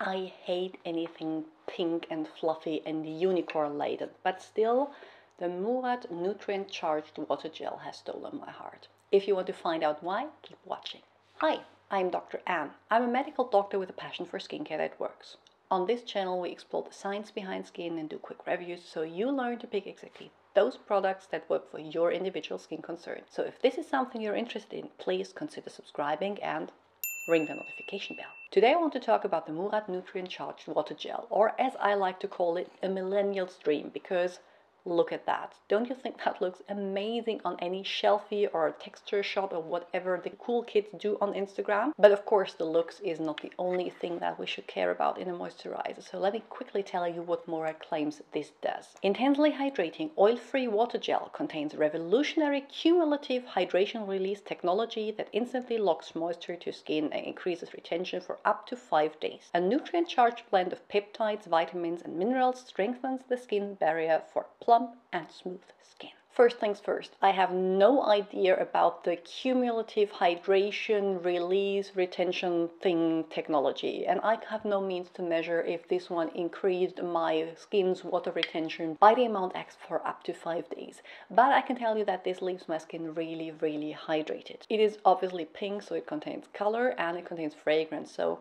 I hate anything pink and fluffy and unicorn laden, but still, the Murad nutrient charged water gel has stolen my heart. If you want to find out why, keep watching. Hi, I'm Dr. Anne. I'm a medical doctor with a passion for skincare that works. On this channel, we explore the science behind skin and do quick reviews so you learn to pick exactly those products that work for your individual skin concern. So if this is something you're interested in, please consider subscribing and ring the notification bell. Today I want to talk about the Murad Nutrient Charged Water Gel, or as I like to call it, a millennial's dream, because Look at that. Don't you think that looks amazing on any shelfie or texture shot or whatever the cool kids do on Instagram? But of course, the looks is not the only thing that we should care about in a moisturizer. So let me quickly tell you what Murad claims this does. Intensely hydrating oil-free water gel contains revolutionary cumulative hydration release technology that instantly locks moisture to skin and increases retention for up to 5 days. A nutrient-charged blend of peptides, vitamins and minerals strengthens the skin barrier for plump plump and smooth skin. First things first, I have no idea about the cumulative hydration, release, retention thing technology, and I have no means to measure if this one increased my skin's water retention by the amount X for up to five days. But I can tell you that this leaves my skin really, really hydrated. It is obviously pink, so it contains color and it contains fragrance, so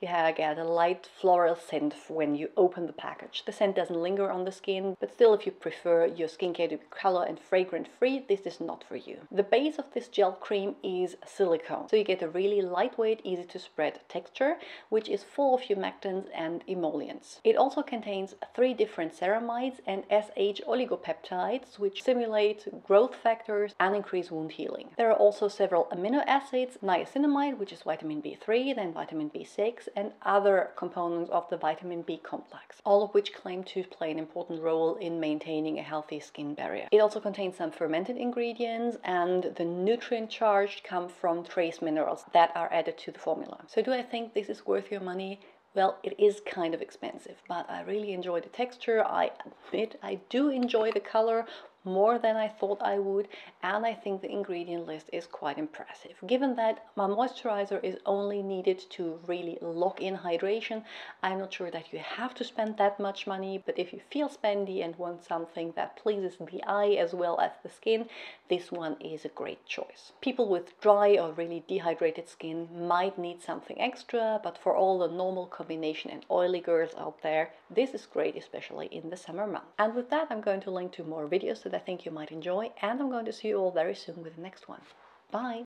you get a light floral scent when you open the package. The scent doesn't linger on the skin, but still if you prefer your skincare to be color and fragrance free, this is not for you. The base of this gel cream is silicone, so you get a really lightweight, easy to spread texture, which is full of humectants and emollients. It also contains three different ceramides and SH oligopeptides, which stimulate growth factors and increase wound healing. There are also several amino acids, niacinamide, which is vitamin B3, then vitamin B6, and other components of the vitamin B complex, all of which claim to play an important role in maintaining a healthy skin barrier. It also contains some fermented ingredients and the nutrient charged come from trace minerals that are added to the formula. So do I think this is worth your money? Well, it is kind of expensive, but I really enjoy the texture. I admit I do enjoy the color more than I thought I would and I think the ingredient list is quite impressive. Given that my moisturizer is only needed to really lock in hydration, I'm not sure that you have to spend that much money, but if you feel spendy and want something that pleases the eye as well as the skin, this one is a great choice. People with dry or really dehydrated skin might need something extra, but for all the normal combination and oily girls out there, this is great, especially in the summer months. And with that, I'm going to link to more videos that I think you might enjoy, and I'm going to see you all very soon with the next one. Bye!